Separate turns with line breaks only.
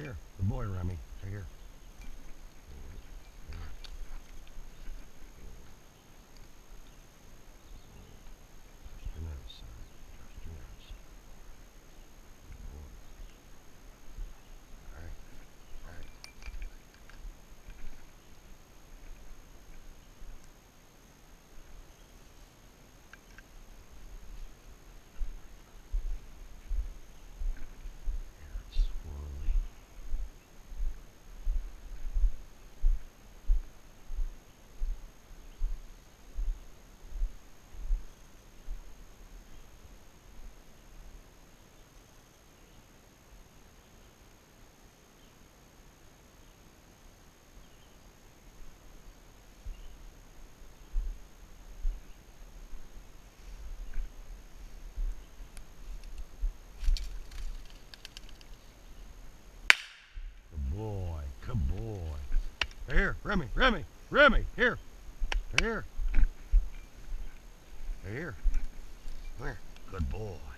Here. Good boy, Remy. Right Here. Boy. Here, Remy, Remy, Remy, here. Here. Here. Come here. Good boy.